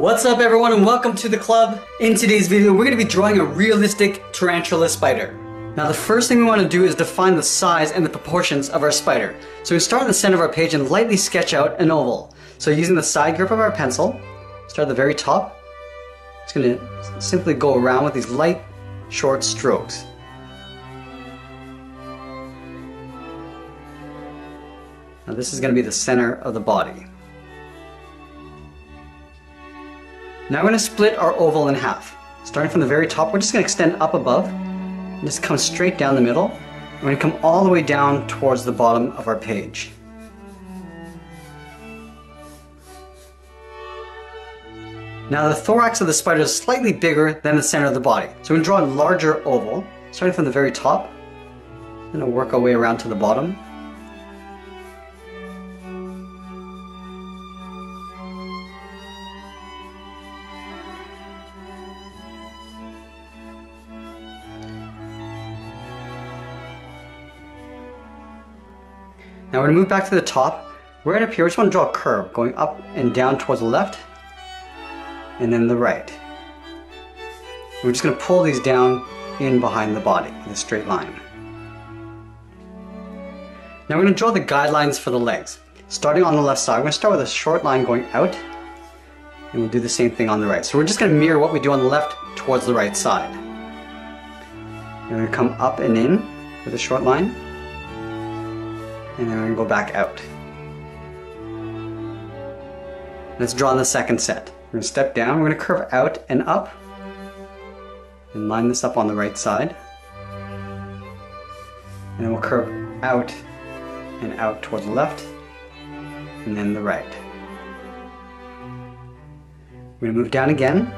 What's up everyone and welcome to the club. In today's video we're going to be drawing a realistic tarantula spider. Now the first thing we want to do is define the size and the proportions of our spider. So we start in the center of our page and lightly sketch out an oval. So using the side grip of our pencil, start at the very top, just going to simply go around with these light short strokes. Now this is going to be the center of the body. Now we're going to split our oval in half. Starting from the very top, we're just going to extend up above and just come straight down the middle. We're going to come all the way down towards the bottom of our page. Now the thorax of the spider is slightly bigger than the center of the body. So we're to draw a larger oval, starting from the very top. To work our way around to the bottom. We're to move back to the top. Right up here, we just want to draw a curve going up and down towards the left and then the right. We're just going to pull these down in behind the body in a straight line. Now we're going to draw the guidelines for the legs. Starting on the left side, we're going to start with a short line going out and we'll do the same thing on the right. So we're just going to mirror what we do on the left towards the right side. We're going to come up and in with a short line and then we're to go back out. Let's draw the second set. We're to step down, we're to curve out and up and line this up on the right side. And then we'll curve out and out towards the left and then the right. We're to move down again,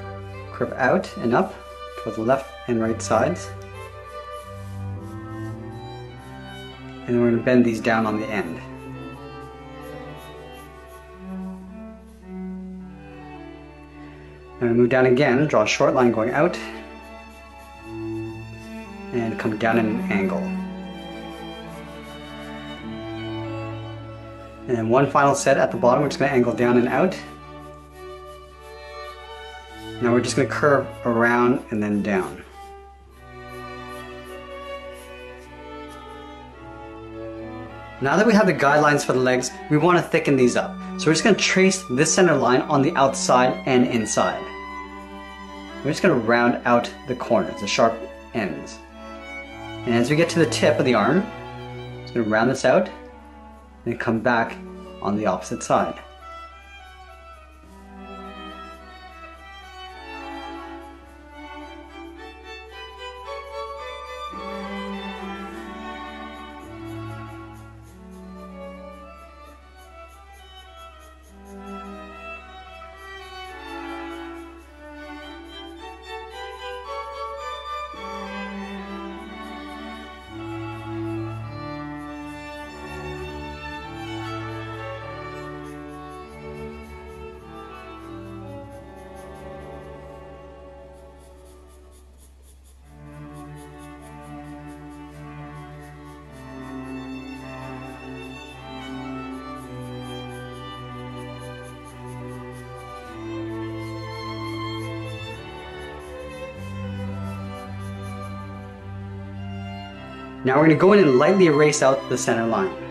curve out and up towards the left and right sides. And we're going to bend these down on the end. And move down again, draw a short line going out, and come down at an angle. And then one final set at the bottom, we're just going to angle down and out. Now we're just going to curve around and then down. Now that we have the guidelines for the legs, we want to thicken these up. So we're just going to trace this center line on the outside and inside. We're just going to round out the corners, the sharp ends. And as we get to the tip of the arm, we're just going to round this out and come back on the opposite side. Now we're going to go in and lightly erase out the center line.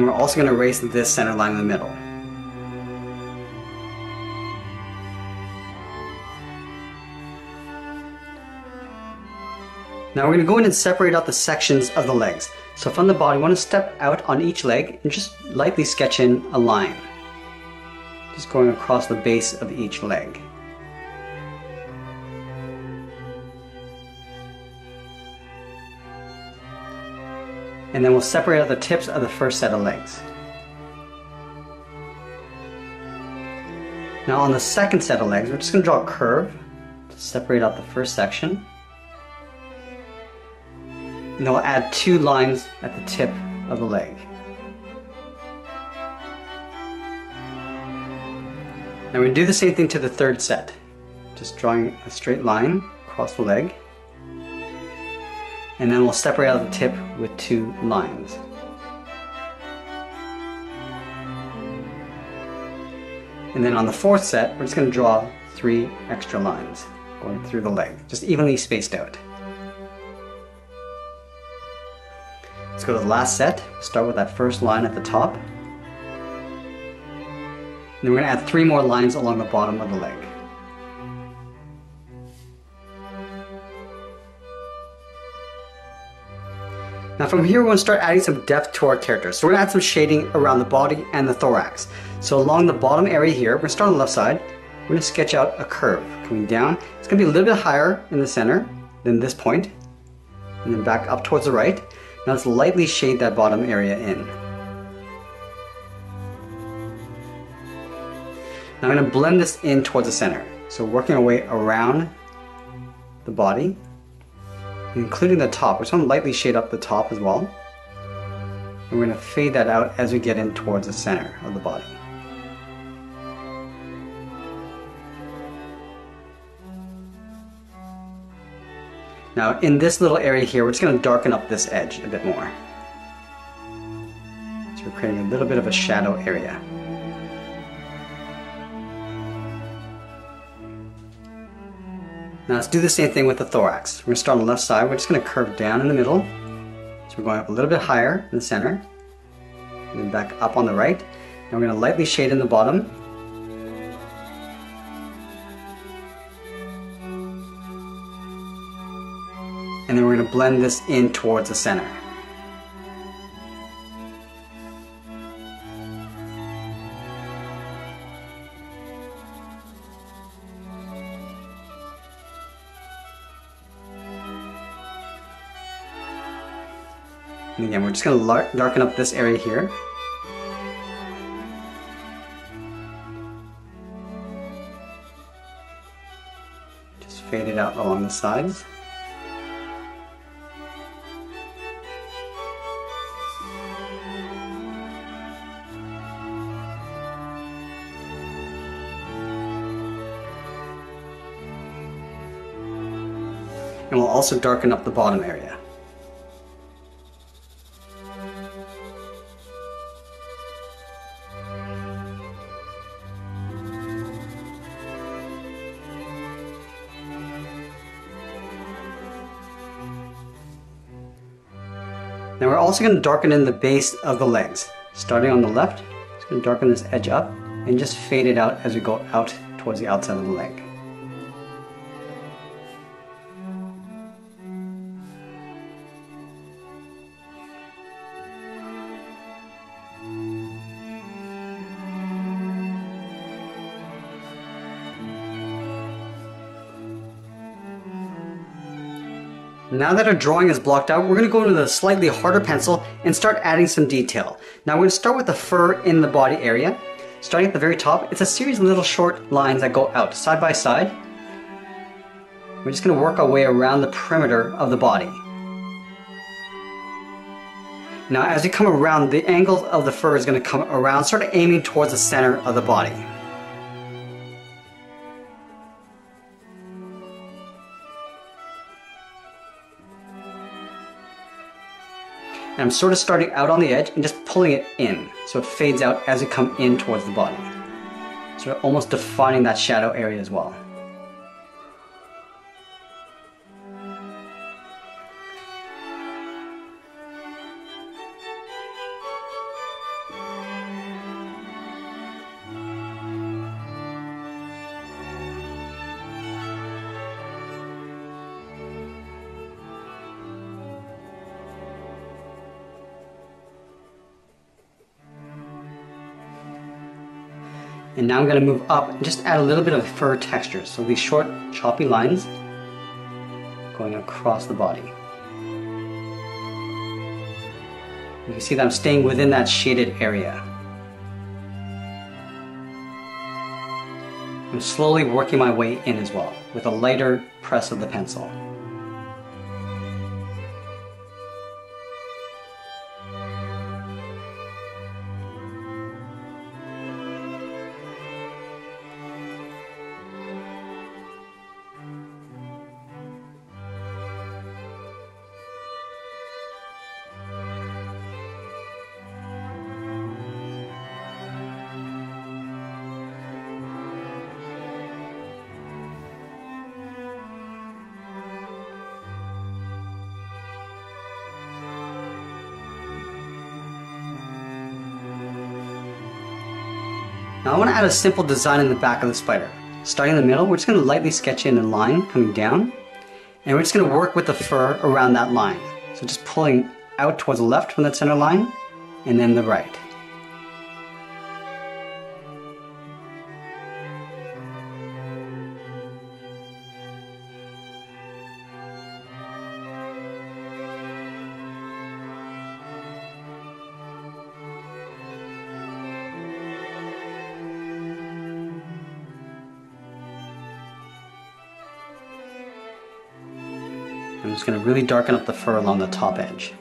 And we're also going to erase this center line in the middle. Now we're going to go in and separate out the sections of the legs. So from the body, we want to step out on each leg and just lightly sketch in a line. Just going across the base of each leg. And then we'll separate out the tips of the first set of legs. Now on the second set of legs, we're just going to draw a curve to separate out the first section. And then we'll add two lines at the tip of the leg. Now we're going to do the same thing to the third set. Just drawing a straight line across the leg. And then we'll separate out the tip with two lines. And then on the fourth set, we're just going to draw three extra lines going through the leg, just evenly spaced out. Let's go to the last set. Start with that first line at the top. And then we're going to add three more lines along the bottom of the leg. Now from here, we're to start adding some depth to our character. So we're to add some shading around the body and the thorax. So along the bottom area here, we're to start on the left side. We're to sketch out a curve coming down. It's to be a little bit higher in the center than this point, and then back up towards the right. Now let's lightly shade that bottom area in. Now I'm going to blend this in towards the center. So working our way around the body, including the top. We're just going to lightly shade up the top as well. And we're going to fade that out as we get in towards the center of the body. Now in this little area here, we're just going to darken up this edge a bit more. So we're creating a little bit of a shadow area. Now let's do the same thing with the thorax. We're to start on the left side. We're just going to curve down in the middle. So we're going up a little bit higher in the center. And then back up on the right. And we're to lightly shade in the bottom. And then we're going to blend this in towards the center. We're just going to darken up this area here. Just fade it out along the sides. And we'll also darken up the bottom area. Also going to darken in the base of the legs. Starting on the left, just going to darken this edge up and just fade it out as we go out towards the outside of the leg. Now that our drawing is blocked out, we're going to go to the slightly harder pencil and start adding some detail. Now we're going to start with the fur in the body area. Starting at the very top, it's a series of little short lines that go out side by side. We're just going to work our way around the perimeter of the body. Now as we come around, the angle of the fur is going to come around, sort of aiming towards the center of the body. And I'm sort of starting out on the edge and just pulling it in so it fades out as it come in towards the body. Sort of almost defining that shadow area as well. I'm going to move up and just add a little bit of fur texture. So these short choppy lines going across the body. You can see that I'm staying within that shaded area. I'm slowly working my way in as well, with a lighter press of the pencil. Now I want to add a simple design in the back of the spider. Starting in the middle, we're just going to lightly sketch in a line coming down, and we're just going to work with the fur around that line. So just pulling out towards the left from that center line, and then the right. I'm just going to really darken up the fur along the top edge.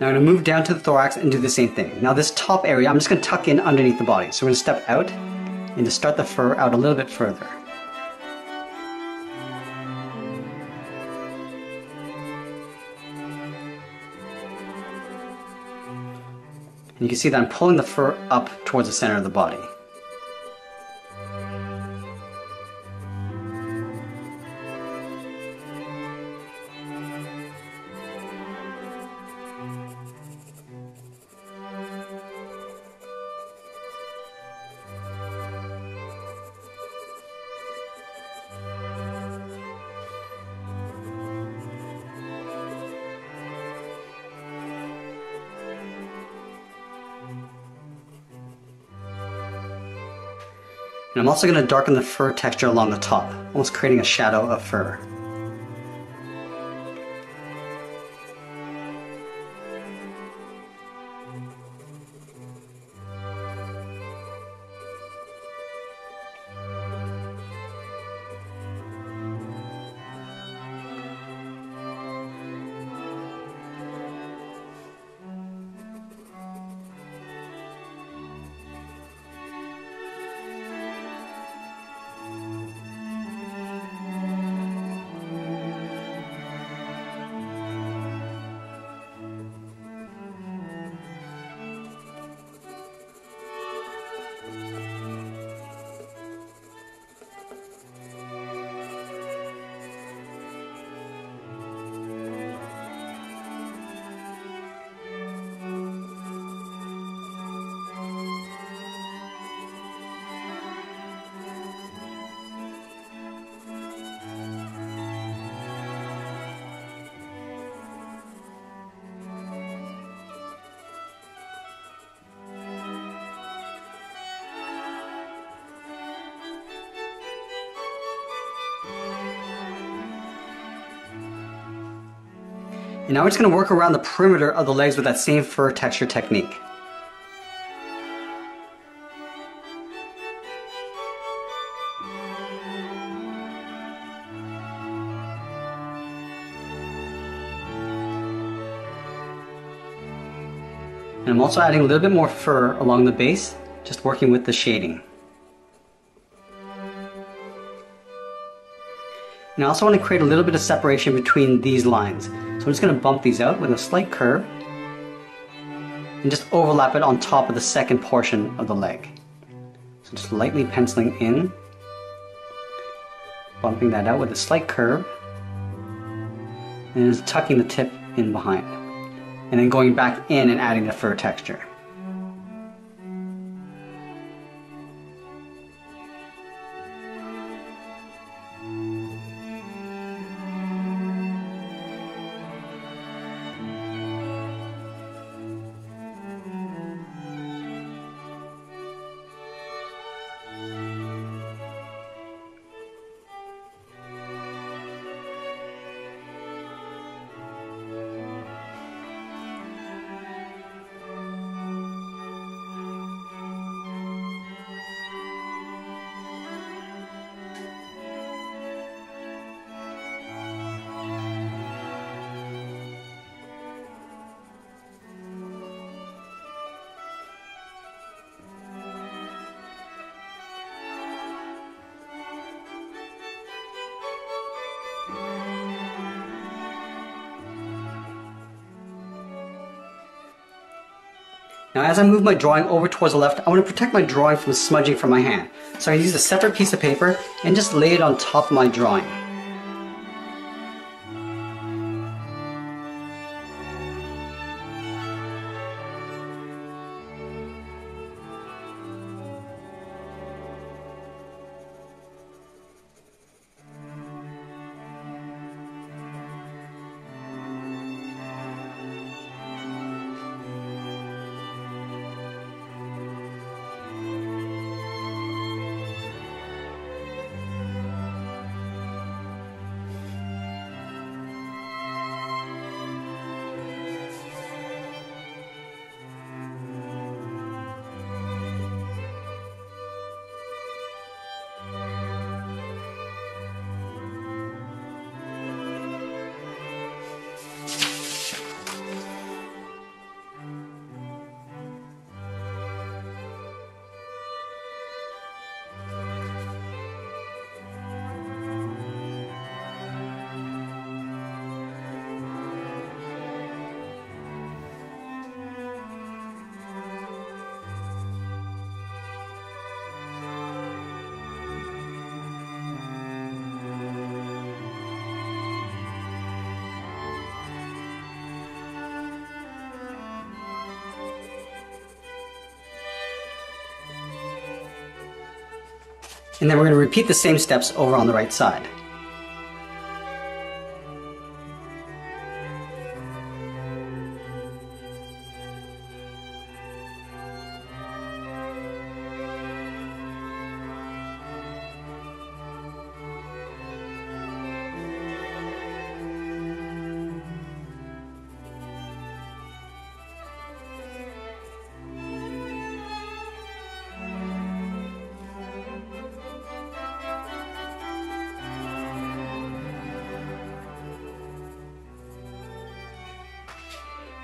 Now I'm going to move down to the thorax and do the same thing. Now this top area, I'm just going to tuck in underneath the body. So we're going to step out and to start the fur out a little bit further. And you can see that I'm pulling the fur up towards the center of the body. And I'm also going to darken the fur texture along the top, almost creating a shadow of fur. And now we're just going to work around the perimeter of the legs with that same fur texture technique. And I'm also adding a little bit more fur along the base, just working with the shading. And I also want to create a little bit of separation between these lines. So I'm just going to bump these out with a slight curve and just overlap it on top of the second portion of the leg. So just lightly penciling in, bumping that out with a slight curve, and just tucking the tip in behind. And then going back in and adding the fur texture. Now as I move my drawing over towards the left, I want to protect my drawing from smudging from my hand. So I use a separate piece of paper and just lay it on top of my drawing. And then we're going to repeat the same steps over on the right side.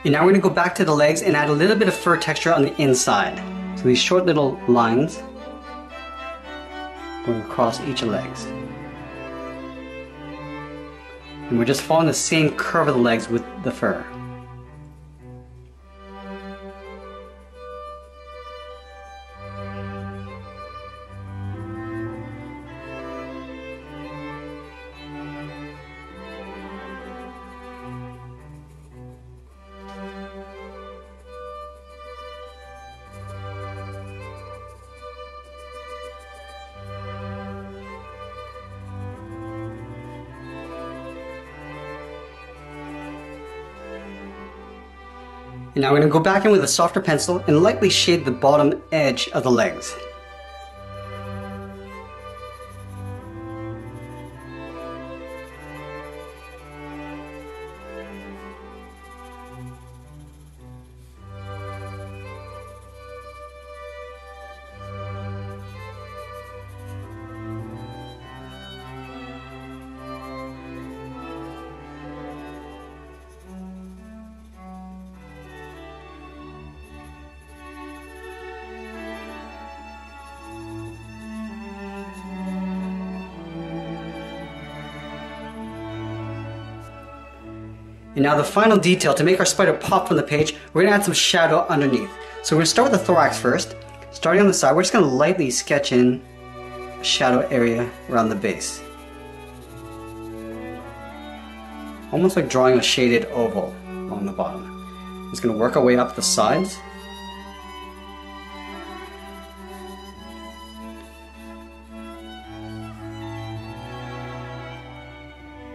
And now we're gonna go back to the legs and add a little bit of fur texture on the inside. So these short little lines going across each of the legs. And we're just following the same curve of the legs with the fur. Now we're going to go back in with a softer pencil and lightly shade the bottom edge of the legs. And now the final detail, to make our spider pop from the page, we're gonna add some shadow underneath. So we're gonna start with the thorax first. Starting on the side, we're just gonna lightly sketch in a shadow area around the base. Almost like drawing a shaded oval on the bottom. Just gonna work our way up the sides.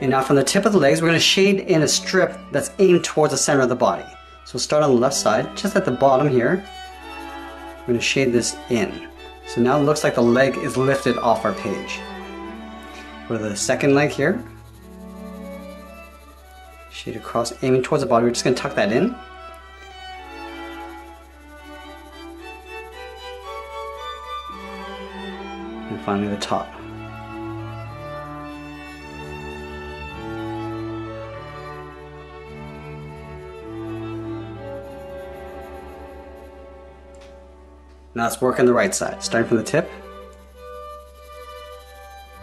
And now from the tip of the legs, we're going to shade in a strip that's aimed towards the center of the body. So start on the left side, just at the bottom here. We're going to shade this in. So now it looks like the leg is lifted off our page. For the second leg here, shade across, aiming towards the body. We're just going to tuck that in. And finally the top. Now let's work on the right side. Starting from the tip.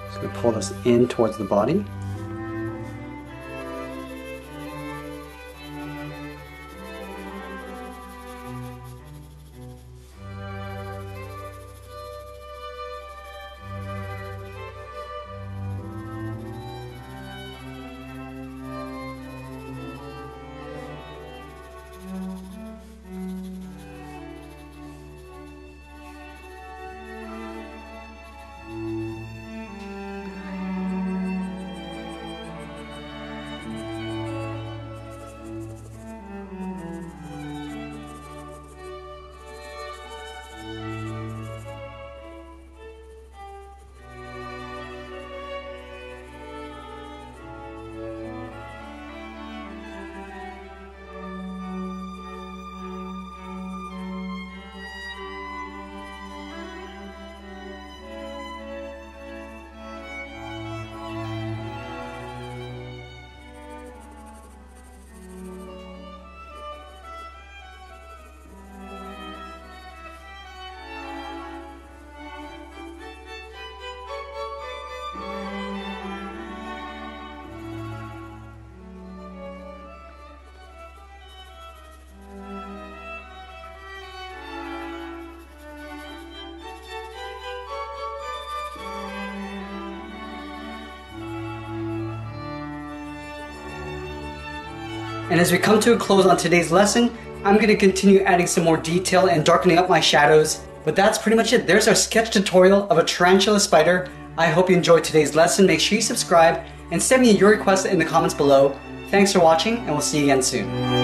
Just gonna pull this in towards the body. And as we come to a close on today's lesson, I'm going to continue adding some more detail and darkening up my shadows. But that's pretty much it. There's our sketch tutorial of a tarantula spider. I hope you enjoyed today's lesson. Make sure you subscribe and send me your requests in the comments below. Thanks for watching and we'll see you again soon.